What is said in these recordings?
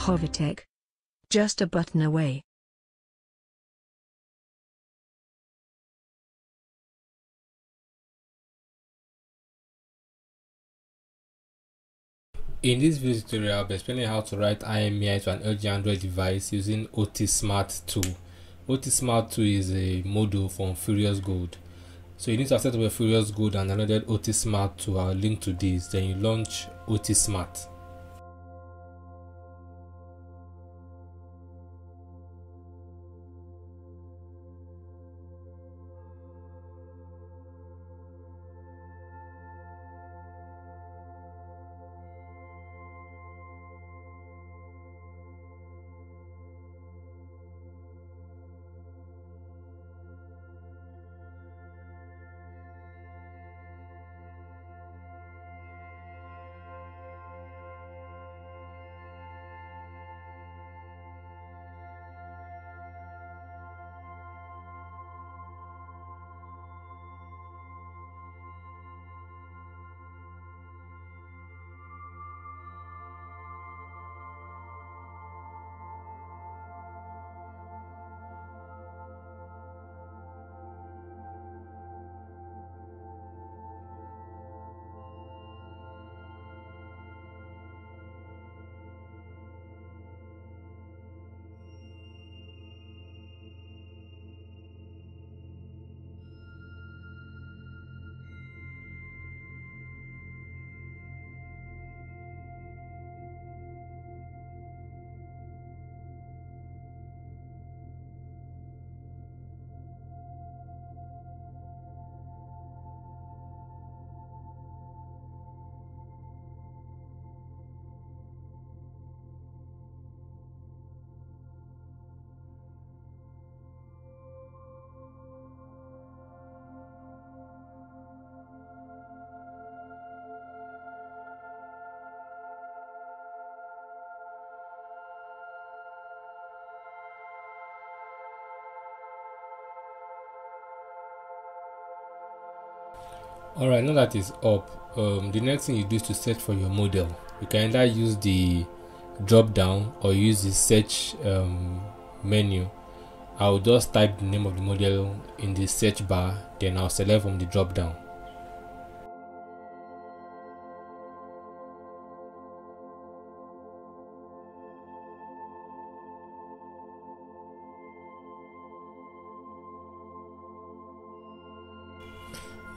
Hovatek. Just a button away. In this video tutorial, I'll be explaining how to write IMEI to an LG Android device using OT Smart 2. OT Smart 2 is a module from Furious Gold. So you need to up a Furious Gold and downloaded OT Smart 2. I'll link to this. Then you launch OT Smart. Alright, now that is up, um, the next thing you do is to search for your model. You can either use the drop down or use the search um, menu. I'll just type the name of the model in the search bar, then I'll select from the drop down.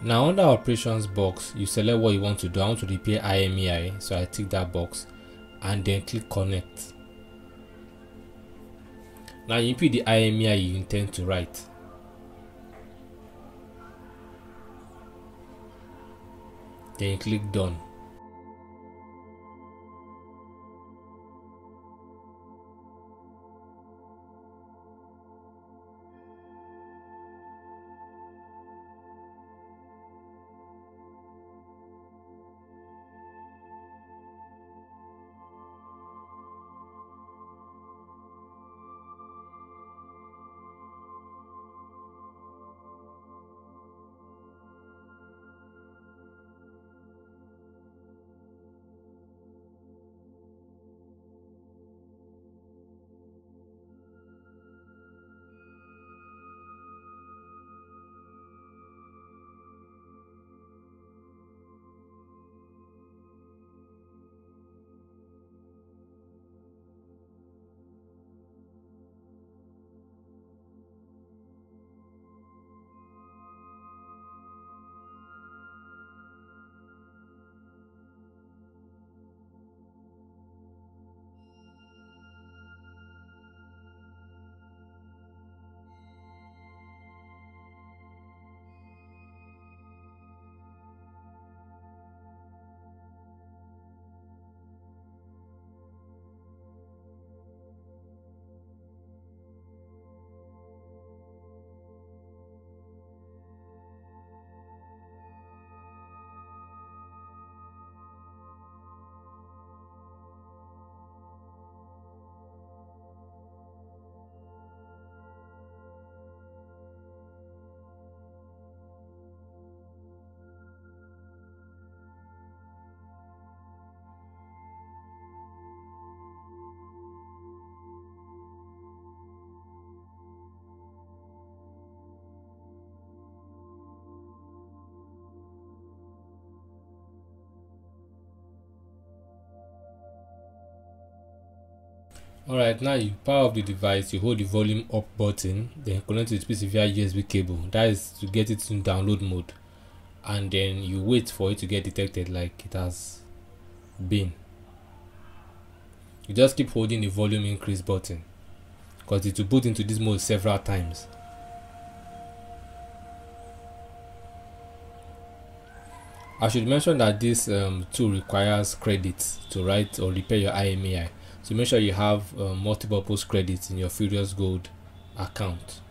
Now under operations box, you select what you want to do. I want to repair IMEI, so I tick that box and then click connect. Now you input the IMEI you intend to write. Then click done. Alright, now you power off the device, you hold the volume up button, then connect to the PC via USB cable. That is to get it in download mode. And then you wait for it to get detected like it has been. You just keep holding the volume increase button because it will boot into this mode several times. I should mention that this um, tool requires credits to write or repair your IMEI. So make sure you have uh, multiple post credits in your Furious Gold account.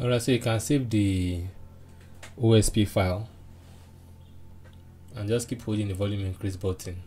Alright, so you can save the OSP file and just keep holding the volume increase button.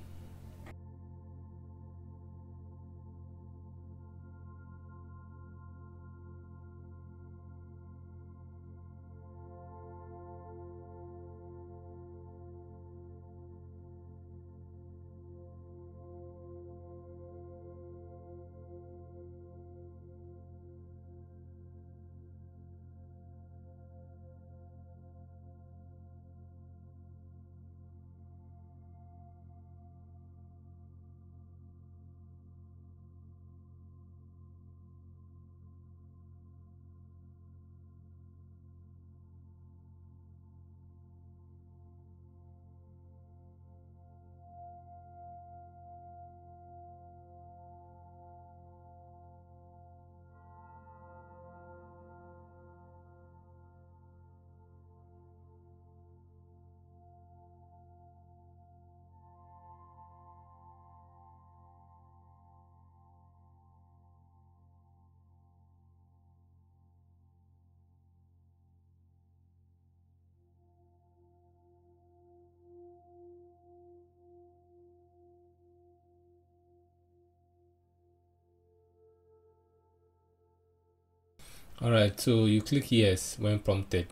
Alright, so you click yes when prompted.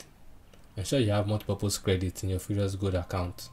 Ensure you have multiple purpose credits in your Furious Gold account.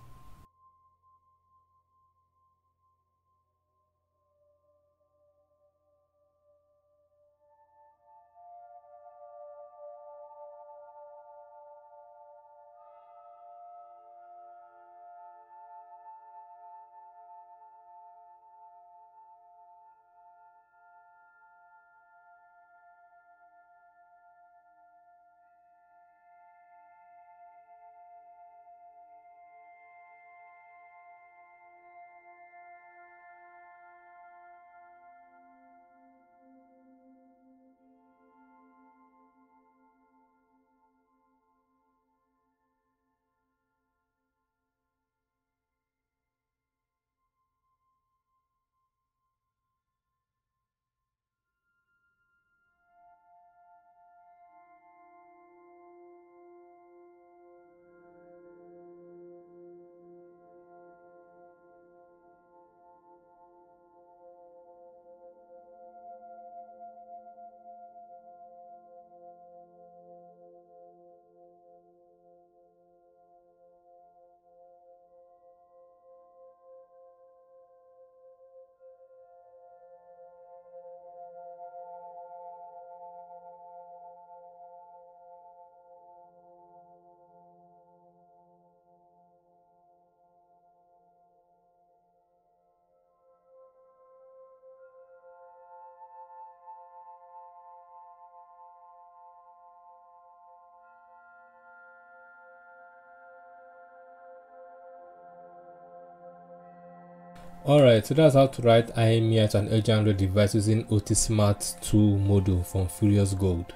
Alright, so that's how to write IMEI to an LG Android device using OT Smart 2 module from Furious Gold.